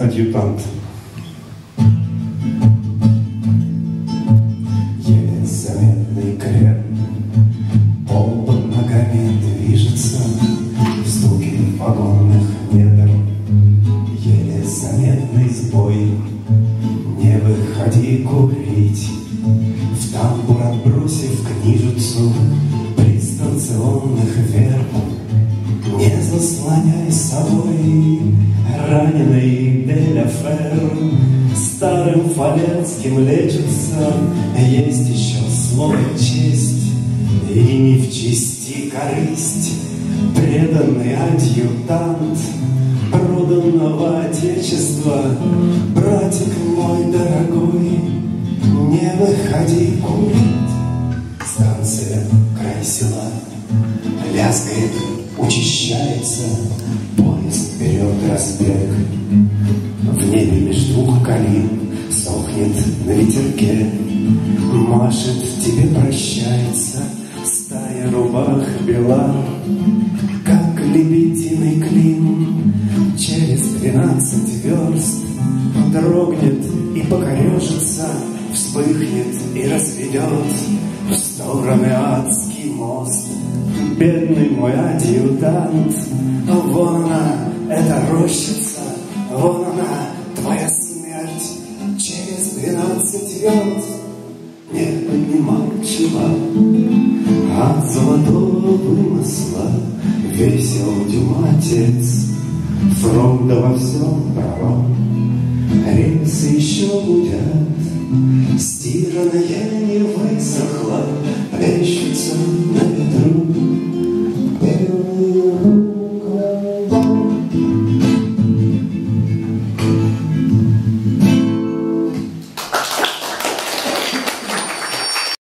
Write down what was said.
адъютант. Еле заметный крен Пол под ногами движется В вагонных недр Еле заметный сбой Не выходи курить. В тамбур отбросив книжицу Пристанционных верб Не заслоняй собой Раненый Деляфер Старым фалецким лечится. Есть еще слово честь И не в чести корысть. Преданный адъютант Проданного отечества. Братик мой дорогой Не выходи курить Станция край села Лязгает, учащается Берет разбег В небе меж двух калин Сохнет на ветерке. Машет тебе прощается Стая рубах бела. Как лебединый клин Через двенадцать верст Дрогнет и покорежится Вспыхнет и разведет В стороны адский мост. Бедный мой адъютант Вон она, эта рощица Вон она, твоя смерть. Через двенадцать верст Не поднимал чела От золотого вымысла. Весел дюматец Фронта во всем правом Рельсы еще гудят Стиранная не высохла. Плещется